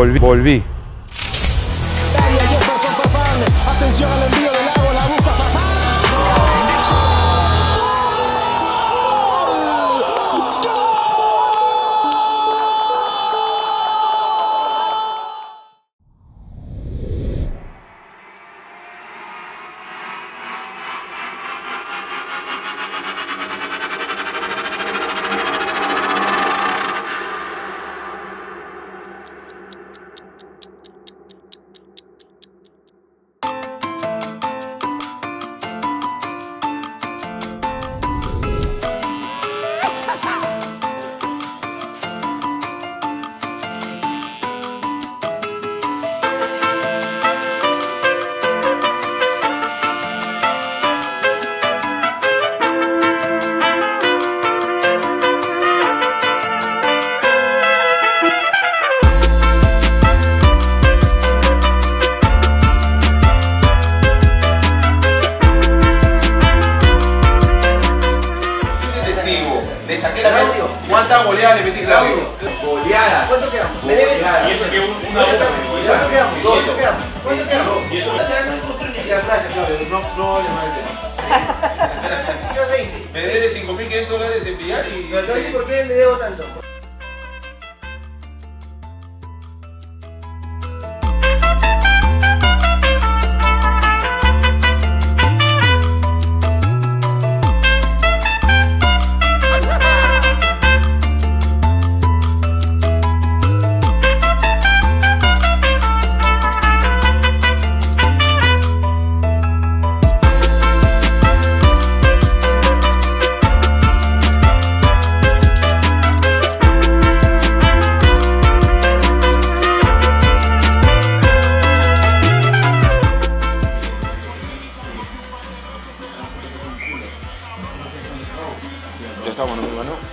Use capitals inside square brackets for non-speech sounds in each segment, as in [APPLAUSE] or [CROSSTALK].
volví, volví.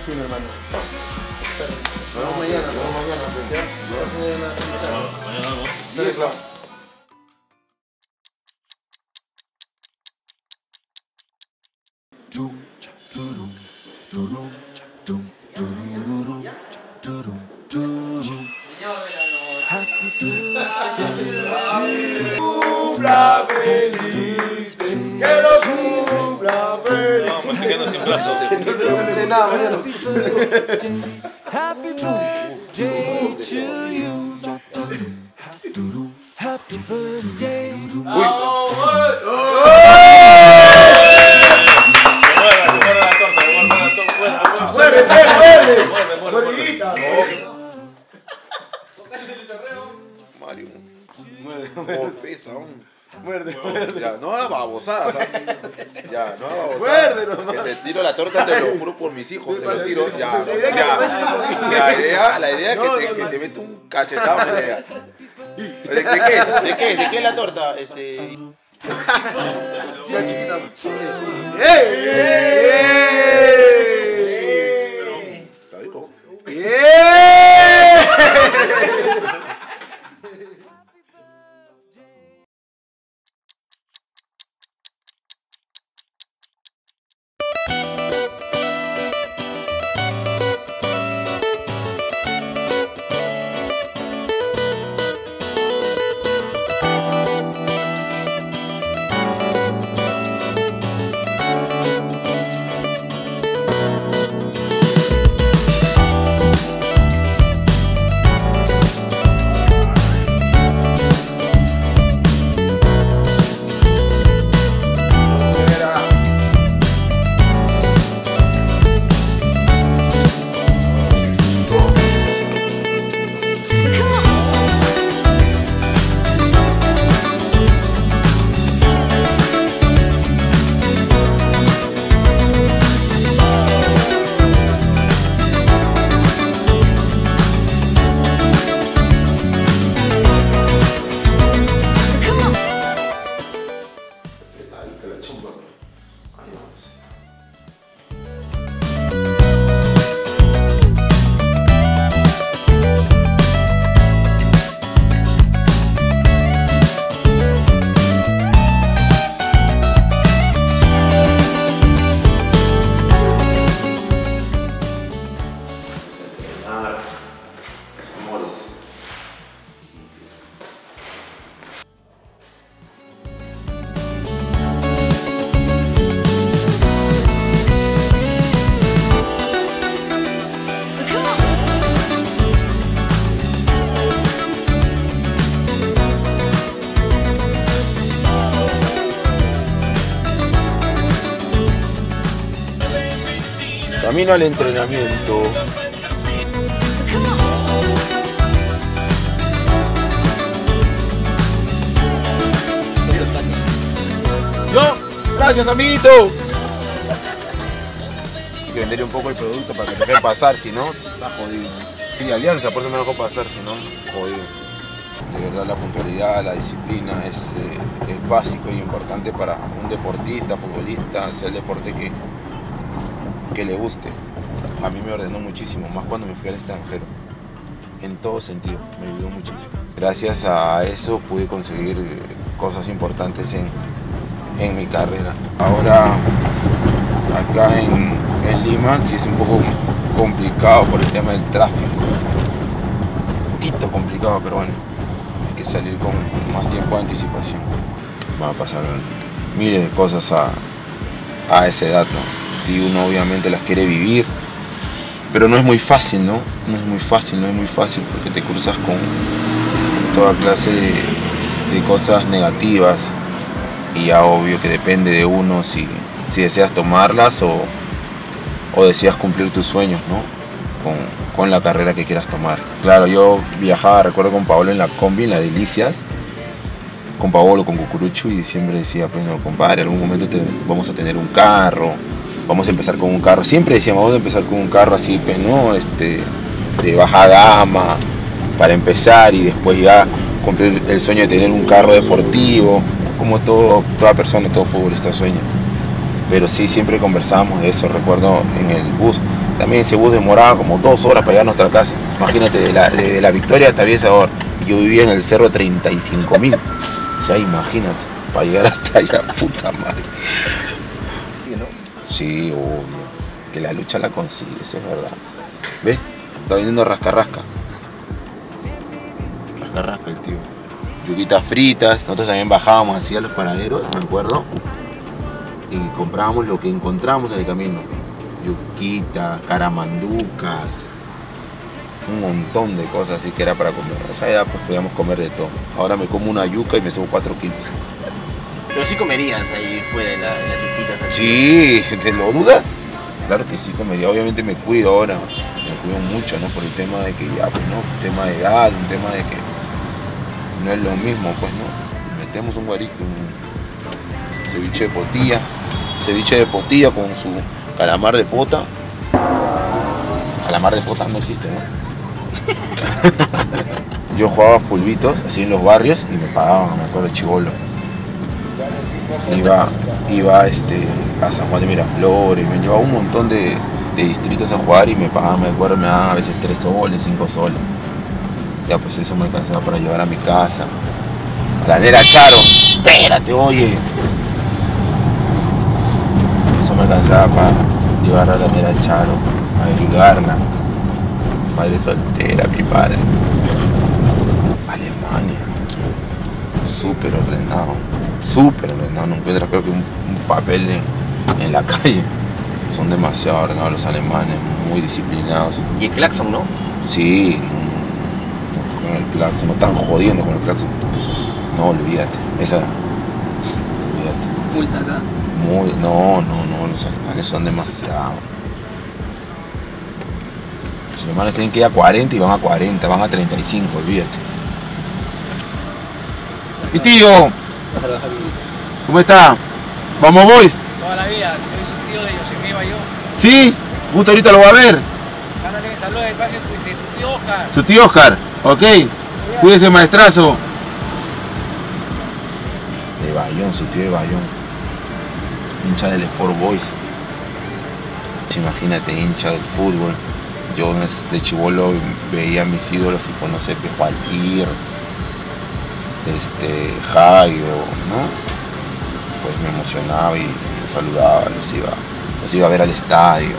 ¿No, mi hermano? Nos vemos mañana, nos vemos mañana. Nos vemos mañana. Dale, claro. No, me estoy quedando sin brazos. De nada, mañana. Happy birthday to you. Happy birthday. Mario. Pesa, aún. Muerde, muerde. Ya, no babosadas. [LAUGHS] ¿ah? Ya, no hagas babosadas. Muerde nomás. Que te tiro la torta, te lo juro por mis hijos, te lo tiro. Ya, La idea ya. La idea, la idea es que No, te, no, que no. te mete un cachetado. ¿De, qué? ¿De qué? ¿De qué es la torta? Este... Ya chiquita. ¡Ey! Camino al entrenamiento. Yo, gracias amiguito. Hay que venderle un poco el producto para que te dejen pasar, si no, está jodido. Sí, alianza, por eso me dejó pasar, si no, jodido. De verdad la puntualidad, la disciplina es, eh, es básico y importante para un deportista, futbolista, sea el deporte que, que le guste. A mí me ordenó muchísimo, más cuando me fui al extranjero. En todo sentido, me ayudó muchísimo. Gracias a eso pude conseguir cosas importantes en, en mi carrera. Ahora, acá en, en Lima, sí es un poco complicado por el tema del tráfico. Un poquito complicado, pero bueno, hay que salir con más tiempo de anticipación. Va a pasar miles de cosas a, a esa edad, ¿no? Y uno obviamente las quiere vivir, pero no es muy fácil, ¿no? No es muy fácil, no es muy fácil porque te cruzas con toda clase de, cosas negativas y ya obvio que depende de uno si, si deseas tomarlas o, o deseas cumplir tus sueños, ¿no? Con, con la carrera que quieras tomar. Claro, yo viajaba, recuerdo con Paolo en la combi, en la Delicias, con Paolo, con Cucurucho, y siempre decía, pues no, compadre, algún momento vamos a tener un carro, vamos a empezar con un carro. Siempre decíamos, vamos a empezar con un carro así, pues no, este, de baja gama, para empezar y después ya cumplir el sueño de tener un carro deportivo, como todo, toda persona, todo futbolista sueña. Pero sí, siempre conversábamos de eso, recuerdo en el bus. También ese bus demoraba como dos horas para llegar a nuestra casa. Imagínate, de la, de la Victoria hasta Sabor. Yo vivía en el cerro 35 mil. O sea, imagínate, para llegar hasta allá, puta madre. Sí, obvio. Que la lucha la consigues, es verdad. ¿Ves? Está vendiendo rasca-rasca. Rasca-rasca el tío. Yuquitas fritas. Nosotros también bajábamos así a los paraderos, me acuerdo. Y comprábamos lo que encontramos en el camino. Yuquitas, caramanducas. Un montón de cosas así que era para comer. A esa edad pues podíamos comer de todo. Ahora me como una yuca y me subo 4 kilos. Pero sí comerías ahí fuera de la, las. Sí, ¿te lo dudas? Claro que sí comería, obviamente me cuido ahora, me cuido mucho, ¿no? Por el tema de que ya, pues, ¿no? Un tema de edad, un tema de que no es lo mismo, pues, ¿no? Metemos un guarico, un ceviche de potilla, ceviche de potilla con su calamar de pota. Calamar de pota no existe, ¿no? [LAUGHS] Yo jugaba fulbitos así en los barrios y me pagaban, me acuerdo, chivolo iba, iba este, a San Juan de Miraflores, me llevaba un montón de, distritos a jugar y me pagaban, me acuerdo, me daban a veces 3 soles, 5 soles. Ya pues eso me alcanzaba para llevar a mi casa. A la nera Charo, espérate, oye. Eso me alcanzaba para llevar a la nera Charo, a ayudarla. Madre soltera, mi padre. Súper ordenado, súper ordenado, no encuentras creo que un, un papel en, en la [LAUGHS] calle. Son demasiado ordenados los alemanes, muy disciplinados. Y el claxon, ¿no? Sí, no, no tocan el claxon, no están jodiendo con el claxon. No, olvídate, esa, olvídate. Multa acá. Muy, no, no, no, los alemanes son demasiado. Los alemanes tienen que ir a 40 y van a 40, van a 35, olvídate. Mi tío, ¿cómo está? Vamos, boys. Toda la vida, soy su tío de Yosemite Bayo. Sí, justo ahorita lo voy a ver. Saludos de de su- tío Oscar. Su tío Oscar, ok. Cuídese, maestrazo. De Bayón, su tío de Bayón. Hincha del Sport Boys. Imagínate, hincha del fútbol. Yo de chivolo veía a mis ídolos, tipo, no sé, Pejo Altir, este, Jairo, ¿no? Pues me emocionaba y los saludaba, los iba, los iba a ver al estadio.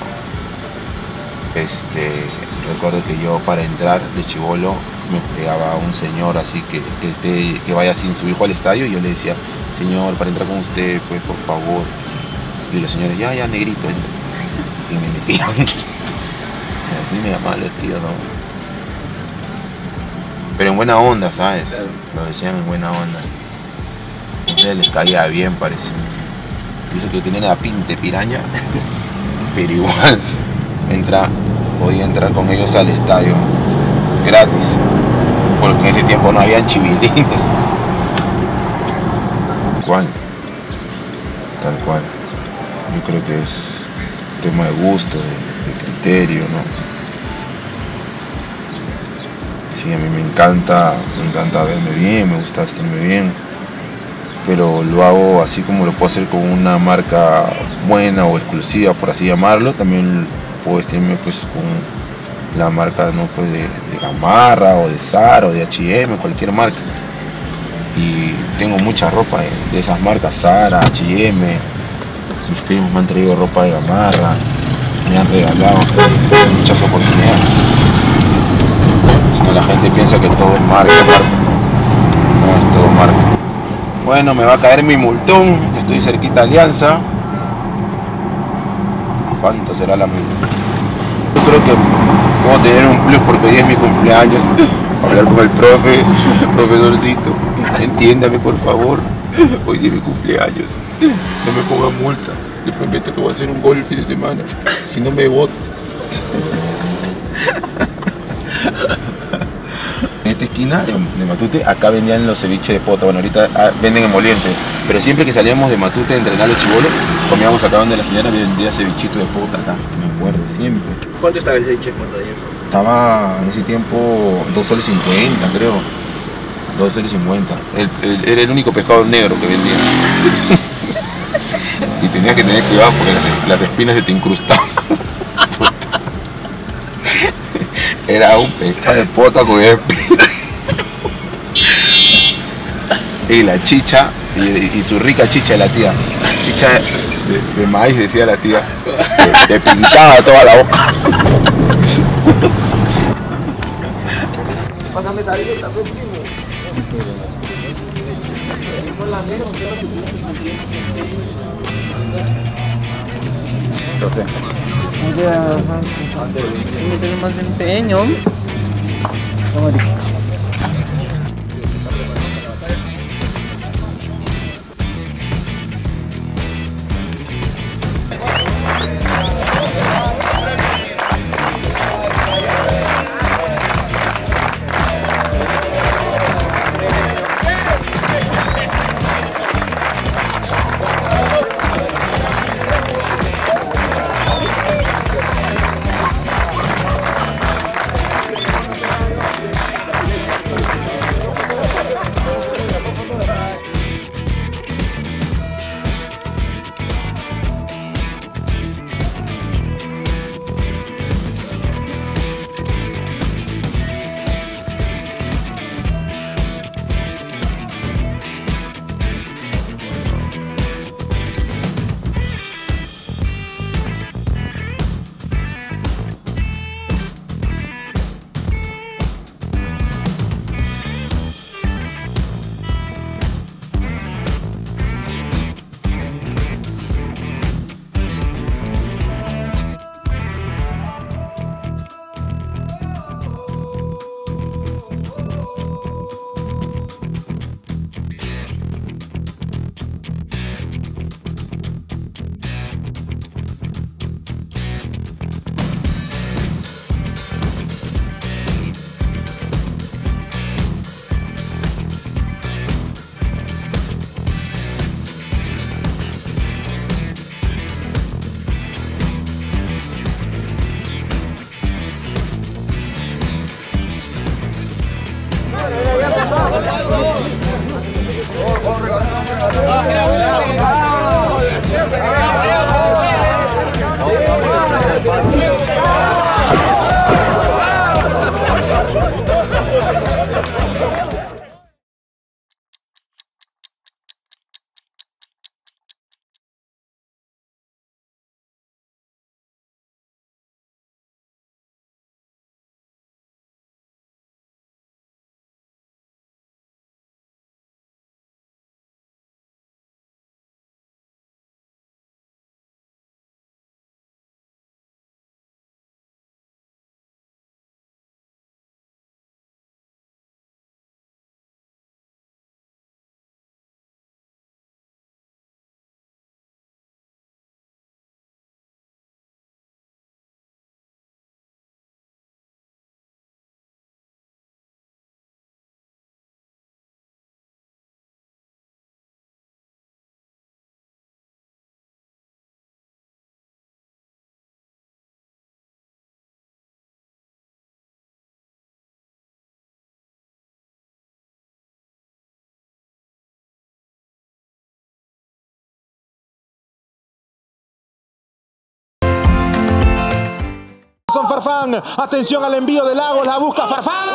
Este, recuerdo que yo para entrar de chivolo me pegaba un señor así que, que, esté, que vaya sin su hijo al estadio y yo le decía, señor, para entrar con usted, pues por favor. Y los señores, ya, ya, negrito, entra. Y me metían. [LAUGHS] Así me llamaban los tíos, ¿no? Pero en buena onda, ¿sabes? Lo decían en buena onda. Entonces les caía bien, parece. Dice que tenían la pinte piraña, [LAUGHS] pero igual. entra, podía entrar con ellos al estadio gratis, porque en ese tiempo no habían chivilines. ¿Cuál? Tal cual. Yo creo que es tema de gusto, de, de criterio, ¿no? Sí, a mí me encanta, me encanta verme bien, me gusta vestirme bien, pero lo hago así como lo puedo hacer con una marca buena o exclusiva, por así llamarlo, también puedo vestirme pues con la marca ¿no? pues de, Gamarra o de Zara o de H&M, cualquier marca. Y tengo mucha ropa de, de esas marcas, Zara, H&M, mis primos me han traído ropa de Gamarra, me han regalado muchas oportunidades. La gente piensa que todo es marca, marca. No es todo marca. Bueno, me va a caer mi multón, estoy cerquita de Alianza. ¿Cuánto será la multa? Yo creo que puedo tener un plus porque hoy es mi cumpleaños. [LAUGHS] Hablar con el profe, [LAUGHS] profesorcito. Entiéndame por favor. Hoy es mi cumpleaños. No me ponga multa. Le prometo que voy a hacer un gol el fin de semana. Si no me voto. En esta esquina de, de Matute, acá vendían los ceviches de pota. Bueno, ahorita ah, venden en Moliente. Pero siempre que salíamos de Matute a entrenar los chibolos, comíamos acá donde la señora vendía cevichito de pota acá. Me acuerdo, siempre. ¿Cuánto estaba el ceviche cuando ayer? Estaba en ese tiempo 2 soles 50, creo. 2 soles 50. El- el- era el único pescado negro que vendía. [LAUGHS] y tenías que tener cuidado porque las, las espinas se te incrustaban. [LAUGHS] era un pescado de pota con espinas. Y la chicha, y, y su rica chicha de la tía. Chicha de, de maíz, decía la tía. Te, pintaba toda la boca. Pásame esa dieta, pues, primo. Tiene más empeño. Jefferson Farfán. Atención al envío de Lagos, la busca Farfán.